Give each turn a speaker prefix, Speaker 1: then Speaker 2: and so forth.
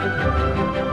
Speaker 1: Música